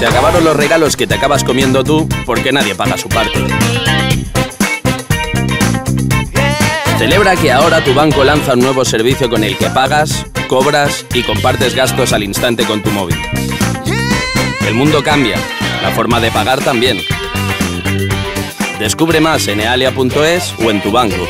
Se acabaron los regalos que te acabas comiendo tú porque nadie paga su parte. Celebra que ahora tu banco lanza un nuevo servicio con el que pagas, cobras y compartes gastos al instante con tu móvil. El mundo cambia, la forma de pagar también. Descubre más en ealia.es o en tu banco.